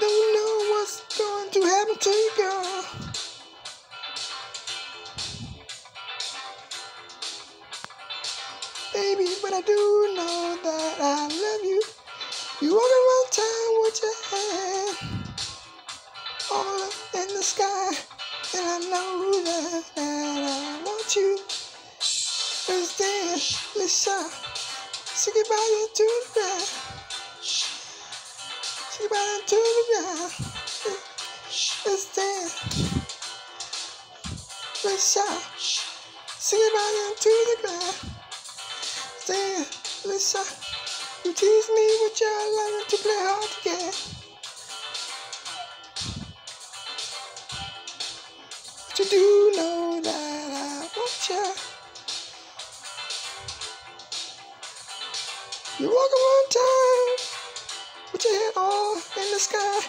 don't know what's going to happen to you, girl. Baby, but I do know that I love you. You walk around town with your hand all up in the sky, and I know that, that I want you. Cause then, Lisa, say goodbye to that. Say goodbye to the ground. Let's dance, let's shout, say goodbye to the ground. Dance, let's shout. You tease me with your loving to play hard to get. But you do know that I want you. You walk around town your all in the sky.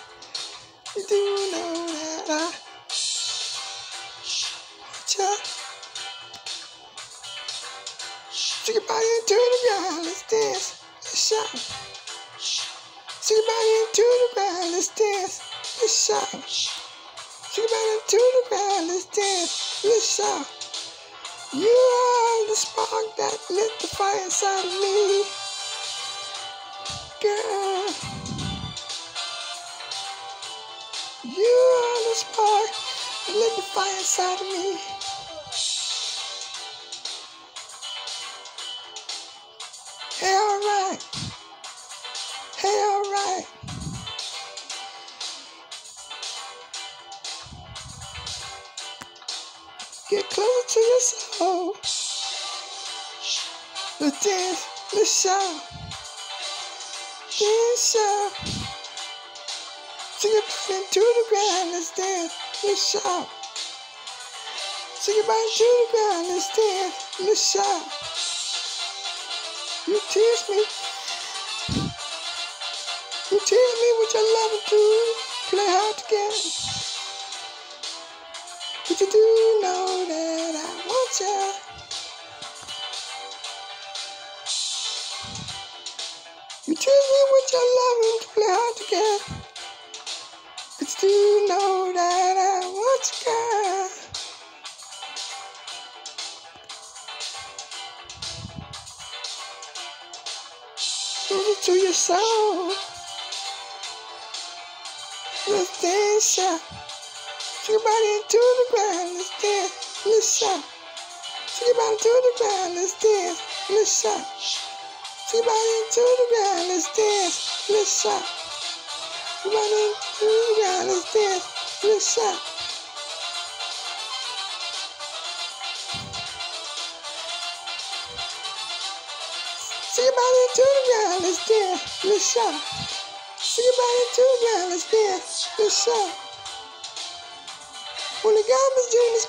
You do know that I want you. Take your body into the ground, let's dance, let's shout. Take your body into the ground, let's dance, let's shout. Take your body into the ground, let's dance, let's shout. You are the spark that lit the fire inside of me. Girl, are the spark that lit the fire inside of me. Hey, alright. Hey, alright. Get closer to your soul. Let's dance, let's shout. Dance, shout. Back into the ground, dance, let's shout. Sing it back into the ground, dance, let's shout. You tease me. You tease me with your love to play hard to get. But you do know that I want you. You tease me with your love to play hard to you know that I want you, girl. Closer to your soul. Let's dance, shout. Take your body into the ground, let's dance, let's shout. Take your body to the ground, let's dance, let's shout. Take your body into the ground, let's dance, let's shout. Take your body into the ground, let's dance, let's shout. Take your body into the ground, let's dance, let's shout. Take your body into the ground, dance, let's shout. When the garbage in is